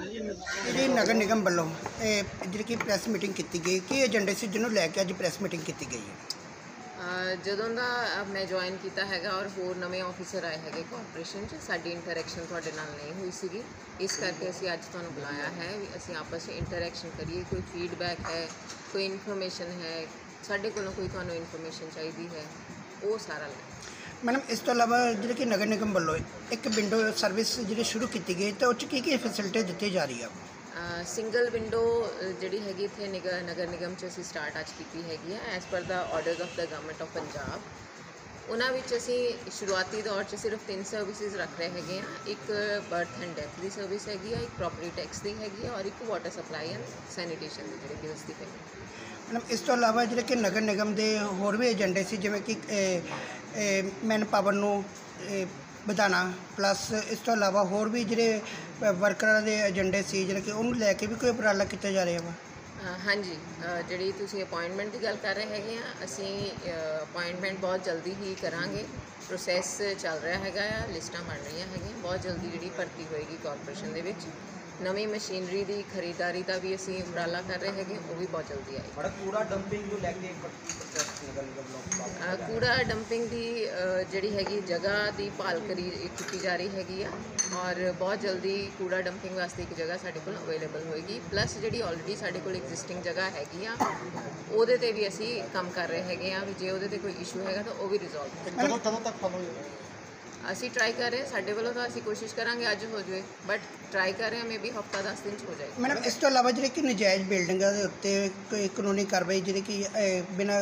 ਜਿਹੜੀ ਨਗਰ ਨਿਗਮ ਵੱਲੋਂ, ਇਹ ਜਿਹੜੀ ਕਿ ਪ੍ਰੈਸ ਮੀਟਿੰਗ ਕੀਤੀ ਗਈ, ਕੀ ਏਜੰਡੇ ਸੀ ਜਿਹਨੂੰ ਲੈ ਕੇ ਅੱਜ ਪ੍ਰੈਸ ਮੀਟਿੰਗ ਕੀਤੀ ਗਈ ਹੈ? ਅਹ ਜਦੋਂ ਦਾ ਅਹ ਮੈਂ ਜੁਆਇਨ ਕੀਤਾ ਹੈਗਾ ਔਰ ਹੋਰ ਨਵੇਂ ਆਫੀਸਰ ਆਏ ਹੈਗੇ ਕਾਰਪੋਰੇਸ਼ਨ 'ਚ, ਸਾਡੀ ਇੰਟਰੈਕਸ਼ਨ ਤੁਹਾਡੇ ਨਾਲ ਨਹੀਂ ਹੋਈ ਸੀਗੀ। ਇਸ ਕਰਕੇ ਅਸੀਂ ਅੱਜ ਤੁਹਾਨੂੰ ਬੁਲਾਇਆ ਹੈ, ਵੀ ਅਸੀਂ ਆਪਸ 'ਚ ਇੰਟਰੈਕਸ਼ਨ ਕਰੀਏ, ਕੋਈ ਫੀਡਬੈਕ ਹੈ, ਕੋਈ ਇਨਫੋਰਮੇਸ਼ਨ ਹੈ, ਸਾਡੇ ਕੋਲੋਂ ਕੋਈ ਤੁਹਾਨੂੰ ਇਨਫੋਰਮੇਸ਼ਨ ਚਾਹੀਦੀ ਹੈ, ਉਹ ਸਾਰਾ ਲੈ। ਮੈਡਮ, ਇਸ ਤੋਂ ਇਲਾਵਾ ਜਿਹੜੇ ਕਿ ਨਗਰ ਨਿਗਮ ਵੱਲੋਂ ਇੱਕ ਵਿੰਡੋ ਸਰਵਿਸ ਜਿਹੜੀ ਸ਼ੁਰੂ ਕੀਤੀ ਗਈ ਤਾਂ ਉਹ 'ਚ ਕੀ ਕੀ ਫੈਸਿਲਿਟੀ ਦਿੱਤੀ ਜਾ ਰਹੀ ਆ ਸਿੰਗਲ ਵਿੰਡੋ ਜਿਹੜੀ ਹੈਗੀ ਇੱਥੇ ਨਿਗਰ ਨਗਰ ਨਿਗਮ ਚ ਅਸੀਂ ਸਟਾਰਟ ਅੱਜ ਕੀਤੀ ਹੈਗੀ ਹੈ as per the orders of the government of Punjab ਉਹਨਾਂ ਵਿੱਚ ਅਸੀਂ ਸ਼ੁਰੂਆਤੀ ਦੌਰ 'ਚ ਸਿਰਫ ਤਿੰਨ ਸਰਵਿਸਿਜ਼ ਰੱਖ ਰਹੇ ਹੈਗੇ ਆ ਇੱਕ ਬਰਥ ਐਂਡ ਡੈਥ ਦੀ ਸਰਵਿਸ ਹੈਗੀ ਆ ਇੱਕ ਪ੍ਰੋਪਰਟੀ ਟੈਕਸ ਦੀ ਹੈਗੀ ਆ ਔਰ ਇੱਕ ਵਾਟਰ ਸਪਲਾਈ ਐਂਡ ਸੈਨੀਟੇਸ਼ਨ ਦੀ ਜਿਹੜੀ ਕਿ ਦੀ ਹੈਗੀ ਮੈਡਮ ਇਸ ਤੋਂ ਇਲਾਵਾ ਜਿਹੜੇ ਕਿ ਨਗਰ ਨਿਗਮ ਦੇ ਹੋਰ ਵੀ ਏਜੰਡੇ ਸੀ ਜਿਵੇਂ ਕਿ ਮੈਨ ਪਾਵਰ ਨੂੰ ਇਹ, ਵਧਾਉਣਾ ਪਲੱਸ ਇਸ ਤੋਂ ਇਲਾਵਾ ਹੋਰ ਵੀ ਜਿਹੜੇ ਵਰਕਰਾਂ ਦੇ ਏਜੰਡੇ ਸੀ ਜਿਹੜੇ ਕਿ ਉਹਨੂੰ ਲੈ ਕੇ ਵੀ ਕੋਈ ਉਪਰਾਲਾ ਕੀਤਾ ਜਾ ਰਿਹਾ ਵਾ। ਹਾਂਜੀ। ਜਿਹੜੀ ਤੁਸੀਂ ਅਪਾਇੰਟਮੈਂਟ ਦੀ ਗੱਲ ਕਰ ਰਹੇ ਹੈਗੇ ਆ, ਅਸੀਂ ਅਪਾਇੰਟਮੈਂਟ ਬਹੁਤ ਜਲਦੀ ਹੀ ਕਰਾਂਗੇ। ਪ੍ਰੋਸੈਸ ਚੱਲ ਰਿਹਾ ਹੈਗਾ ਆ, ਲਿਸਟਾਂ ਬਣ ਰਹੀਆਂ ਹੈਗੀਆਂ, ਬਹੁਤ ਜਲਦੀ ਜਿਹੜੀ ਭਰਤੀ ਹੋਏਗੀ ਕਾਰਪੋਰੇਸ਼ਨ ਦੇ ਵਿੱਚ। ਨਵੀਂ ਮਸ਼ੀਨਰੀ ਦੀ ਖਰੀਦਦਾਰੀ ਦਾ ਵੀ ਅਸੀਂ ਉਪਰਾਲਾ ਕਰ ਰਹੇ ਹੈਗੇ ਉਹ ਵੀ ਬਹੁਤ ਜਲਦੀ ਆਏਗੀ। ਬੜਾ ਕੂੜਾ ਡੰਪਿੰਗ ਨੂੰ ਲੈ ਕੇ ਪ੍ਰੋਸੈਸ ਨਿਕਲ ਨਿਕਲ ਬਲੌਕ ਅ, ਕੂੜਾ ਡੰਪਿੰਗ ਦੀ ਅ, ਜਿਹੜੀ ਹੈਗੀ ਜਗ੍ਹਾ ਦੀ ਭਾਲ ਕਰੀ ਕੀਤੀ ਜਾ ਰਹੀ ਹੈਗੀ ਆ ਔਰ ਬਹੁਤ ਜਲਦੀ ਕੂੜਾ ਡੰਪਿੰਗ ਵਾਸਤੇ ਇੱਕ ਜਗ੍ਹਾ ਸਾਡੇ ਕੋਲ ਅਵੇਲੇਬਲ ਹੋਏਗੀ। ਪਲੱਸ ਜਿਹੜੀ ਆਲਰੇਡੀ ਸਾਡੇ ਕੋਲ ਐਗਜ਼ਿਸਟਿੰਗ ਜਗ੍ਹਾ ਹੈਗੀ ਆ ਉਹਦੇ ਤੇ ਵੀ ਅਸੀਂ ਕੰਮ ਕਰ ਰਹੇ ਹੈਗੇ ਆ ਵੀ ਜੇ ਉਹਦੇ ਤੇ ਕੋਈ ਇਸ਼ੂ ਹੈਗਾ ਤਾਂ ਉਹ ਵੀ ਰਿਜ਼ੋਲਵ ਕਦੋਂ ਕਦੋਂ ਤੱਕ ਫਾਲੋ ਅਸੀਂ ਟਰਾਈ ਕਰ ਰਹੇ ਸਾਡੇ ਵੱਲੋਂ ਤਾਂ ਅਸੀਂ ਕੋਸ਼ਿਸ਼ ਕਰਾਂਗੇ ਅੱਜ ਹੋ ਜਾਵੇ ਬਟ ਟਰਾਈ ਕਰ ਰਹੇ ਹਾਂ ਮੇਬੀ ਹਫਤਾ 10 ਦਿਨ ਚ ਹੋ ਜਾਏਗਾ। ਮੈਡਮ ਇਸ ਤੋਂ ਇਲਾਵਾ ਜਿਹੜੇ ਕਿ ਨਜਾਇਜ਼ ਬਿਲਡਿੰਗਾਂ ਦੇ ਉੱਤੇ ਕੋਈ ਕਾਨੂੰਨੀ ਕਾਰਵਾਈ ਜਿਹੜੀ ਕਿ ਅਹ, ਬਿਨਾਂ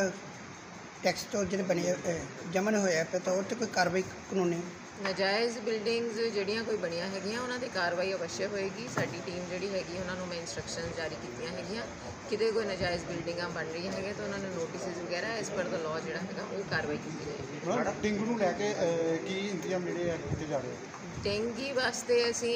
ਟੈਕਸ ਤੋਂ ਜਿਹੜੇ ਬਣੇ ਜਮਨ ਹੋਇਆ ਪਿਆ ਤਾਂ ਉਹ 'ਤੇ ਕੋਈ ਕਾਰਵਾਈ ਕਾਨੂੰਨੀ ਨਜਾਇਜ਼ ਬਿਲਡਿੰਗਸ ਜਿਹੜੀਆਂ ਕੋਈ ਬਣੀਆਂ ਹੈਗੀਆਂ ਉਹਨਾਂ ਤੇ ਕਾਰਵਾਈ ਅਵශ්‍ය ਹੋਏਗੀ। ਸਾਡੀ ਟੀਮ ਜਿਹੜੀ ਹੈਗੀ ਉਹਨਾਂ ਨੂੰ ਮੈਂ ਇਨਸਟਰਕਸ਼ਨ ਜਾਰੀ ਕੀਤੀਆਂ ਹੈਗੀਆਂ। ਕਿਤੇ ਕੋਈ ਨਜਾਇਜ਼ ਬਿਲਡਿੰਗਾਂ ਬਣ ਰਹੀਆਂ ਹੈਗੀਆਂ ਤਾਂ ਉਹਨਾਂ ਨੂੰ ਨੋਟਿਸਸ ਵਗੈਰਾ ਐਸ ਪਰ ਦਾ ਲਾਅ ਜਿਹੜਾ ਹੈਗਾ ਉਹ ਕਾਰਵਾਈ ਕੀਤੀ ਜਾਏਗੀ। ਮੈਡਮ ਡੇਂਗੂ ਨੂੰ ਲੈ ਕੇ ਕੀ ਇੰਤਜ਼ਾਮ ਜਿਹੜੇ ਆ ਕੀਤੇ ਜਾ ਰਹੇ ਡੇਂਗੀ ਵਾਸਤੇ ਅਸੀਂ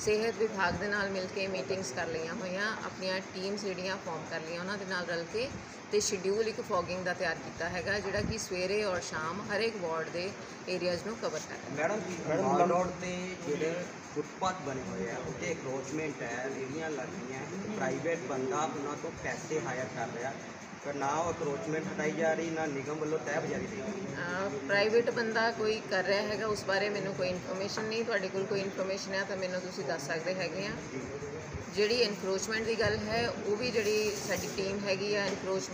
ਸਿਹਤ ਵਿਭਾਗ ਦੇ ਨਾਲ ਮਿਲ ਕੇ ਮੀਟਿੰਗਸ ਕਰ ਲਈਆਂ ਹੋਈਆਂ। ਆਪਣੀਆਂ ਟੀਮਸ ਜਿਹੜੀਆਂ ਫਾਰਮ ਕਰ ਲਈਆਂ ਉਹਨਾਂ ਦੇ ਨਾਲ ਰਲ ਕੇ ਤੇ ਸ਼ਡਿਊਲ ਇੱਕ ਫੋਗਿੰਗ ਦਾ ਤਿਆਰ ਕੀਤਾ ਹੈਗਾ ਜਿਹੜਾ ਕਿ ਸਵੇਰੇ ਔਰ ਸ਼ਾਮ ਹਰ ਇੱਕ ਵਾਰਡ ਦੇ ਏਰੀਆਜ਼ ਨੂੰ ਕਵਰ ਕਰਦਾ ਮੈਡਮ ਮਾਲ ਰੋਡ ਤੇ ਜਿਹੜੇ ਫੁੱਟਪਾਥ ਬਣੇ ਹੋਏ ਆ ਉੱਤੇ ਐਕਰੋਚਮੈਂਟ ਹੈ ਰੇਹੜੀਆਂ ਲੱਗੀਆਂ ਪ੍ਰਾਈਵੇਟ ਬੰਦਾ ਉਹਨਾਂ ਤੋਂ ਪੈਸੇ ਹਾਇਰ ਕਰ ਰਿਹਾ ਪਰ ਨਾ ਉਹ ਐਕਰੋਚਮੈਂਟ ਹਟਾਈ ਜਾ ਰਹੀ ਨਾ ਨਿਗਮ ਵੱਲੋਂ ਤੈਅ ਬਜਾਰੀ ਦੇ ਰਹੀ। ਪ੍ਰਾਈਵੇਟ ਬੰਦਾ ਕੋਈ ਕਰ ਰਿਹਾ ਹੈਗਾ ਉਸ ਬਾਰੇ ਮੈਨੂੰ ਕੋਈ ਇਨਫੋਰਮੇਸ਼ਨ ਨਹੀਂ ਤੁਹਾਡੇ ਕੋਲ ਕੋਈ ਇਨਫੋਰਮੇਸ਼ਨ ਹੈ ਤਾਂ ਮੈਨੂੰ ਤੁਸੀਂ ਦੱਸ ਸਕਦੇ ਹੈਗੇ ਆ। ਜਿਹੜੀ ਇਨਕਰੋਚਮੈਂਟ ਦੀ ਗੱਲ ਹੈ ਉਹ ਵੀ ਜਿਹੜੀ ਸਾਡੀ ਟੀਮ ਹੈਗੀ ਆ ਇਨਕਰੋਚਮੈਂਟ